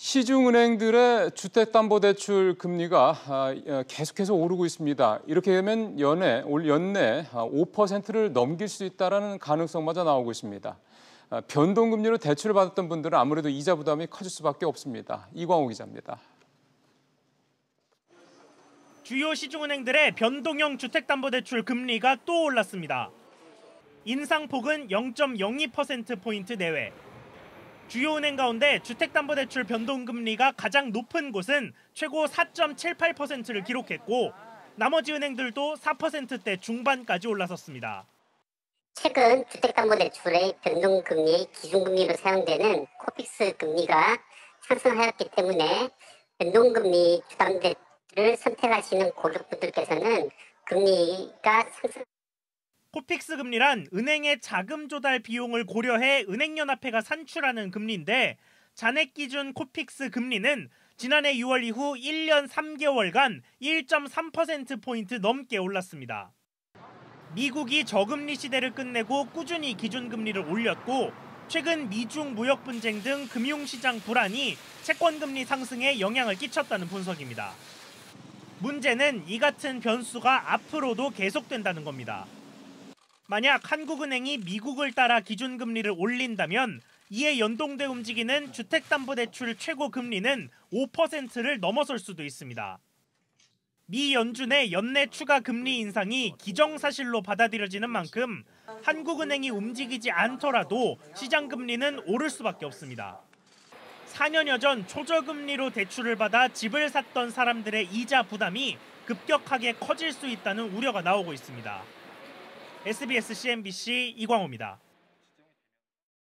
시중은행들의 주택담보대출 금리가 아, 어, 계속해서 오르고 있습니다. 이렇게 되면 연내, 올 연내 5%를 아, 넘길 수 있다는 가능성마저 나오고 있습니다. 아, 변동금리로 대출을 받았던 분들은 아무래도 이자 부담이 커질 수밖에 없습니다. 이광호 기자입니다. 주요 시중은행들의 변동형 주택담보대출 금리가 또 올랐습니다. 인상폭은 0.02%포인트 내외, 주요 은행 가운데 주택담보대출 변동금리가 가장 높은 곳은 최고 4.78%를 기록했고 나머지 은행들도 4%대 중반까지 올라섰습니다. 최근 주택담보대출의 변동금리 기준금리로 사용되는 코픽스 금리가 상승하였기 때문에 변동금리 주담대를 선택하시는 고객분들께서는 금리가 상승 코픽스 금리란 은행의 자금 조달 비용을 고려해 은행연합회가 산출하는 금리인데 잔액 기준 코픽스 금리는 지난해 6월 이후 1년 3개월간 1.3%포인트 넘게 올랐습니다. 미국이 저금리 시대를 끝내고 꾸준히 기준금리를 올렸고 최근 미중 무역 분쟁 등 금융시장 불안이 채권금리 상승에 영향을 끼쳤다는 분석입니다. 문제는 이 같은 변수가 앞으로도 계속된다는 겁니다. 만약 한국은행이 미국을 따라 기준금리를 올린다면 이에 연동돼 움직이는 주택담보대출 최고 금리는 5%를 넘어설 수도 있습니다. 미 연준의 연내 추가 금리 인상이 기정사실로 받아들여지는 만큼 한국은행이 움직이지 않더라도 시장 금리는 오를 수밖에 없습니다. 4년여 전 초저금리로 대출을 받아 집을 샀던 사람들의 이자 부담이 급격하게 커질 수 있다는 우려가 나오고 있습니다. SBS CNBC 이광호입니다.